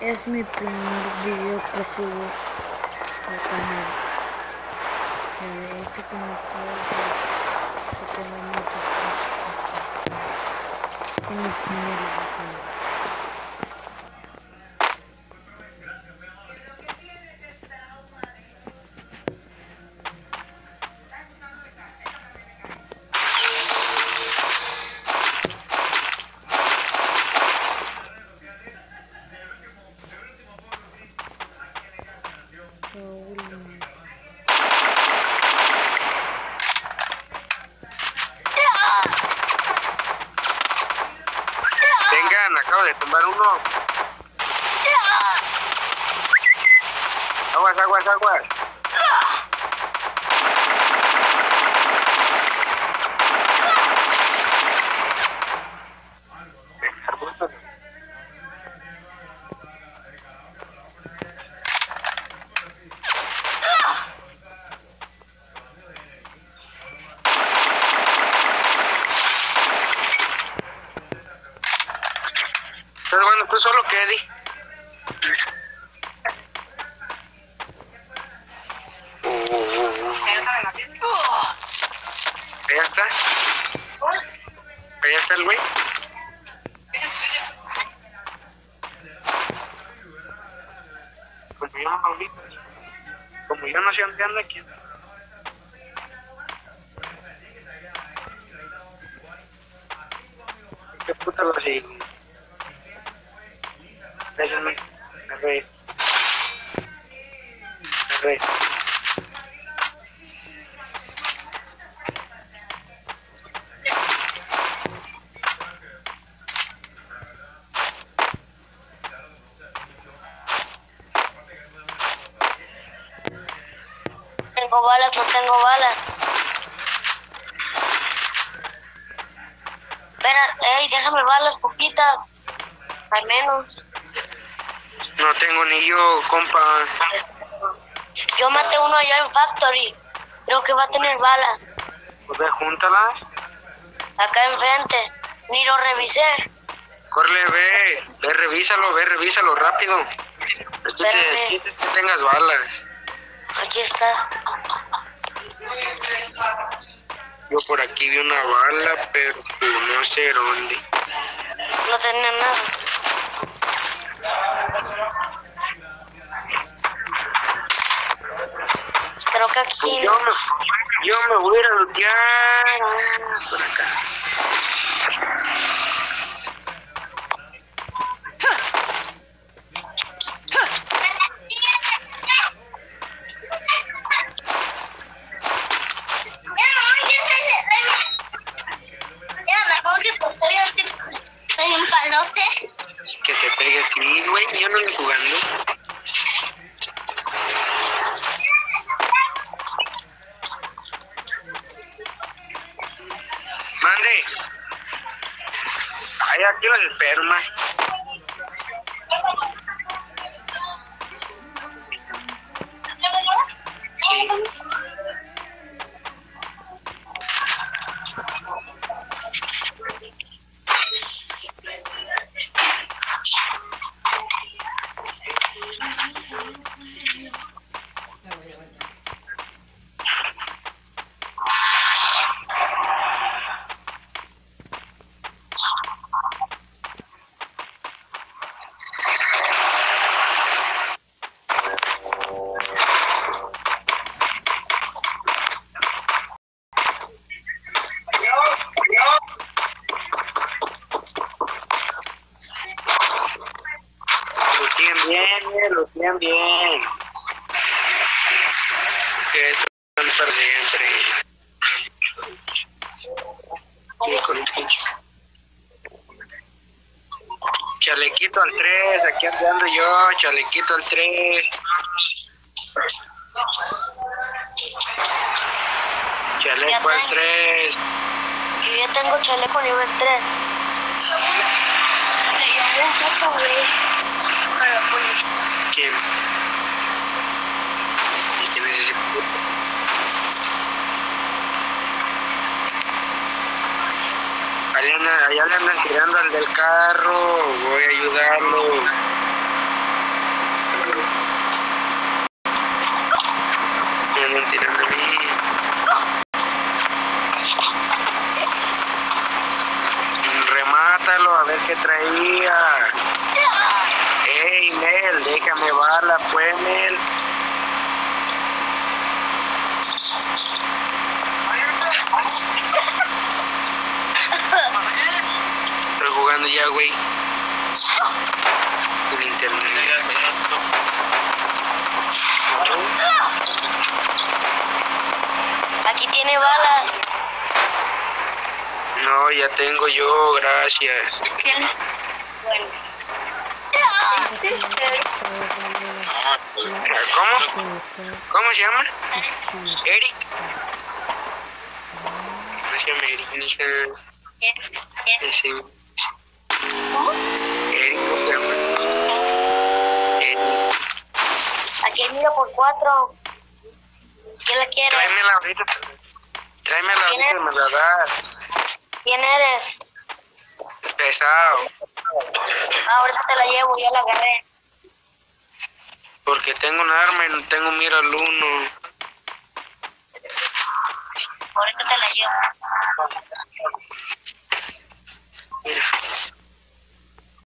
Es mi primer video que subo al canal. De hecho, como Vengan, acabo de tumbar uno. Aguas, aguas, aguas. ¿Estás jugando tú solo uh. Allá está. El güey. Como yo no. Como yo no sé dónde aquí. ¿Qué puta lo sigue? Déjame. Me reí. Me reí. Tengo balas, no tengo balas. Espera, déjame balas poquitas. Al menos. No tengo ni yo, compa. Yo maté uno allá en Factory. Creo que va a tener balas. Pues ve, júntalas. Acá enfrente. Ni lo revisé. Corre, ve. Ve, revísalo, ve, revísalo rápido. Chiste es que tengas balas. Aquí está. Yo por aquí vi una bala, pero no sé dónde. No tenía nada. Pues yo, me, yo me voy a lootear. ah, Por acá. Ay, aquí los espero, man. Bien, eh, lo bien. Que eso es para siempre. Y con un pinche. Chalequito al 3, aquí andando yo, chalequito al 3. Chaleco al 3. Yo ya tengo chaleco nivel 3. ¿Quién? ¿Y le andan tirando al del carro, voy a ayudarlo. Remátalo a ver qué traía. Déjame bala, pues, Mel. Estoy jugando ya, güey. En internet. Aquí tiene balas. No, ya tengo yo, gracias. Bueno. ¿Cómo? ¿Cómo se llama? Eric. No se llama Eric, ni se ese. Eric, ¿cómo se llama? Eric. Aquí mira por cuatro. ¿Quién la quiere? Tráemela ahorita. Tráemela ahorita y me la das. ¿Quién eres? Pesado. Ah, ahorita te la llevo, ya la agarré. Porque tengo un arma y no tengo mira al uno. Ahorita te la llevo.